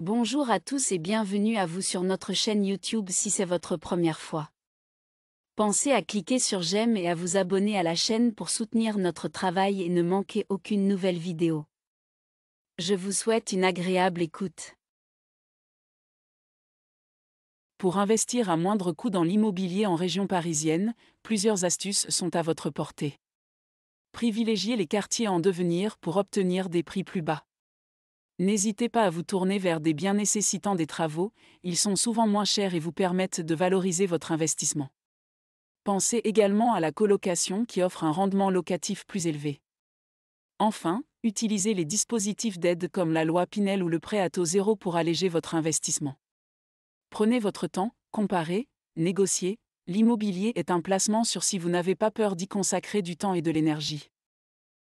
Bonjour à tous et bienvenue à vous sur notre chaîne YouTube si c'est votre première fois. Pensez à cliquer sur j'aime et à vous abonner à la chaîne pour soutenir notre travail et ne manquer aucune nouvelle vidéo. Je vous souhaite une agréable écoute. Pour investir à moindre coût dans l'immobilier en région parisienne, plusieurs astuces sont à votre portée. Privilégiez les quartiers en devenir pour obtenir des prix plus bas. N'hésitez pas à vous tourner vers des biens nécessitant des travaux, ils sont souvent moins chers et vous permettent de valoriser votre investissement. Pensez également à la colocation qui offre un rendement locatif plus élevé. Enfin, utilisez les dispositifs d'aide comme la loi Pinel ou le prêt à taux zéro pour alléger votre investissement. Prenez votre temps, comparez, négociez, l'immobilier est un placement sur si vous n'avez pas peur d'y consacrer du temps et de l'énergie.